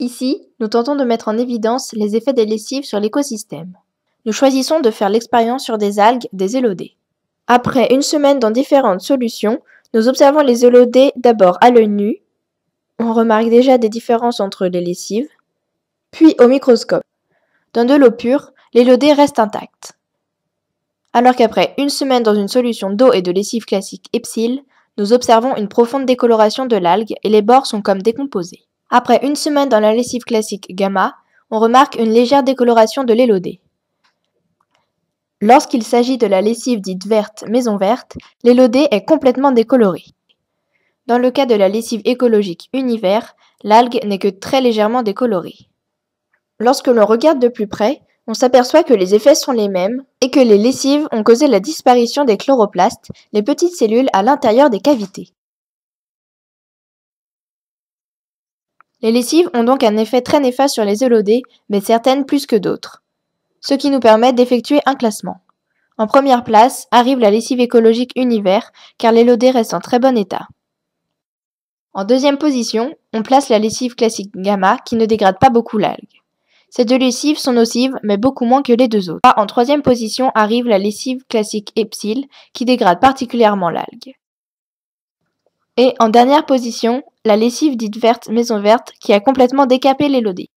Ici, nous tentons de mettre en évidence les effets des lessives sur l'écosystème. Nous choisissons de faire l'expérience sur des algues, des élodées. Après une semaine dans différentes solutions, nous observons les élodées d'abord à l'œil nu. On remarque déjà des différences entre les lessives, puis au microscope. Dans de l'eau pure, l'élodée reste intacte. Alors qu'après une semaine dans une solution d'eau et de lessive classique Epsil, nous observons une profonde décoloration de l'algue et les bords sont comme décomposés. Après une semaine dans la lessive classique gamma, on remarque une légère décoloration de l'élodée. Lorsqu'il s'agit de la lessive dite verte maison verte, l'élodée est complètement décolorée. Dans le cas de la lessive écologique univers, l'algue n'est que très légèrement décolorée. Lorsque l'on regarde de plus près, on s'aperçoit que les effets sont les mêmes et que les lessives ont causé la disparition des chloroplastes, les petites cellules à l'intérieur des cavités. Les lessives ont donc un effet très néfaste sur les élodées, mais certaines plus que d'autres. Ce qui nous permet d'effectuer un classement. En première place arrive la lessive écologique univers, car l'élodée reste en très bon état. En deuxième position, on place la lessive classique gamma qui ne dégrade pas beaucoup l'algue. Ces deux lessives sont nocives, mais beaucoup moins que les deux autres. En troisième position arrive la lessive classique Epsil, qui dégrade particulièrement l'algue. Et en dernière position, la lessive dite verte maison verte qui a complètement décapé l'élodie.